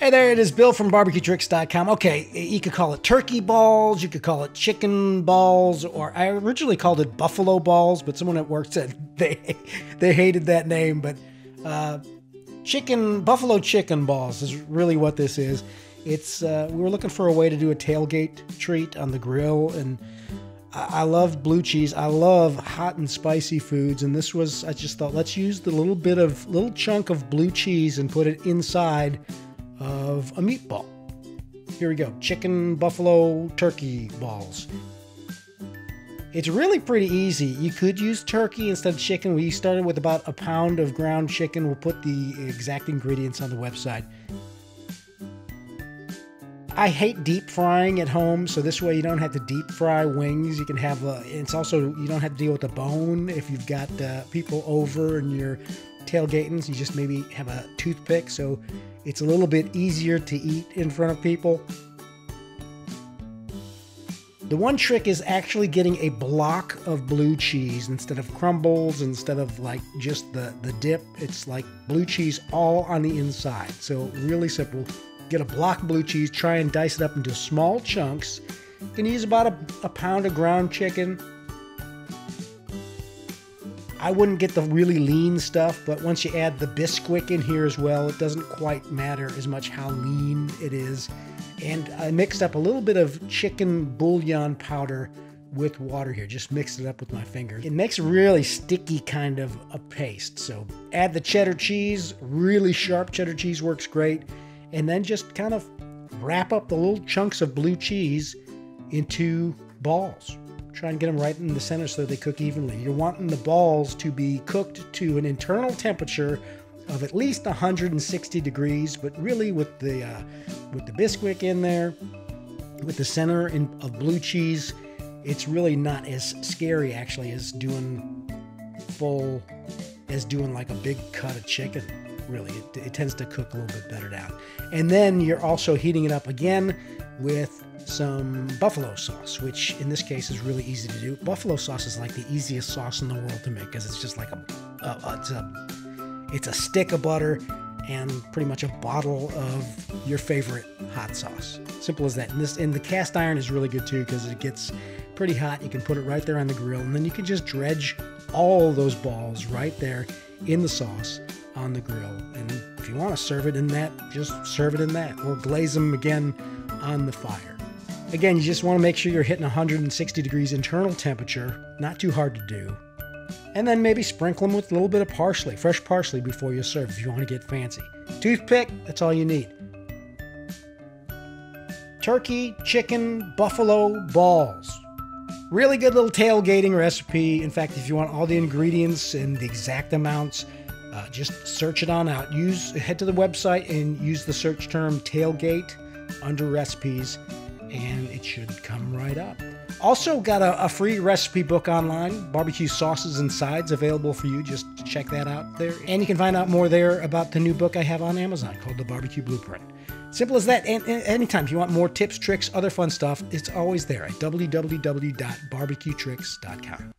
Hey there, it is Bill from barbecuetricks.com. Okay, you could call it turkey balls, you could call it chicken balls, or I originally called it buffalo balls, but someone at work said they they hated that name. But uh, chicken buffalo chicken balls is really what this is. It's uh, we were looking for a way to do a tailgate treat on the grill, and I, I love blue cheese. I love hot and spicy foods, and this was I just thought let's use the little bit of little chunk of blue cheese and put it inside of a meatball. Here we go chicken, buffalo, turkey balls. It's really pretty easy. You could use turkey instead of chicken. We started with about a pound of ground chicken. We'll put the exact ingredients on the website. I hate deep frying at home, so this way you don't have to deep fry wings. You can have a, it's also, you don't have to deal with the bone if you've got uh, people over and you're tailgating. So you just maybe have a toothpick, so it's a little bit easier to eat in front of people. The one trick is actually getting a block of blue cheese instead of crumbles, instead of like just the, the dip. It's like blue cheese all on the inside. So really simple. Get a block of blue cheese, try and dice it up into small chunks. You can use about a, a pound of ground chicken, I wouldn't get the really lean stuff, but once you add the Bisquick in here as well, it doesn't quite matter as much how lean it is. And I mixed up a little bit of chicken bouillon powder with water here. Just mixed it up with my finger. It makes a really sticky kind of a paste. So add the cheddar cheese. Really sharp cheddar cheese works great. And then just kind of wrap up the little chunks of blue cheese into balls. Try and get them right in the center so they cook evenly. You're wanting the balls to be cooked to an internal temperature of at least 160 degrees, but really with the uh, with the Bisquick in there, with the center in, of blue cheese, it's really not as scary actually as doing full as doing like a big cut of chicken. Really, it, it tends to cook a little bit better down. And then you're also heating it up again with some buffalo sauce, which in this case is really easy to do. Buffalo sauce is like the easiest sauce in the world to make because it's just like a, a, it's a it's a stick of butter and pretty much a bottle of your favorite hot sauce. Simple as that. And this and the cast iron is really good too because it gets pretty hot. You can put it right there on the grill, and then you can just dredge all those balls right there in the sauce on the grill. And if you want to serve it in that, just serve it in that, or glaze them again on the fire. Again, you just want to make sure you're hitting 160 degrees internal temperature, not too hard to do. And then maybe sprinkle them with a little bit of parsley, fresh parsley before you serve if you want to get fancy. Toothpick, that's all you need. Turkey, chicken, buffalo balls. Really good little tailgating recipe. In fact, if you want all the ingredients and the exact amounts, uh, just search it on out. Use head to the website and use the search term tailgate under recipes and it should come right up. Also, got a, a, free recipe book online, barbecue sauces and sides, available for you. Just check that out there. And you can find out more there about the new book I have on Amazon called The Barbecue Blueprint. Simple as that. And, and anytime if you want more tips, tricks, other fun stuff, it's always there at www.barbecuetricks.com.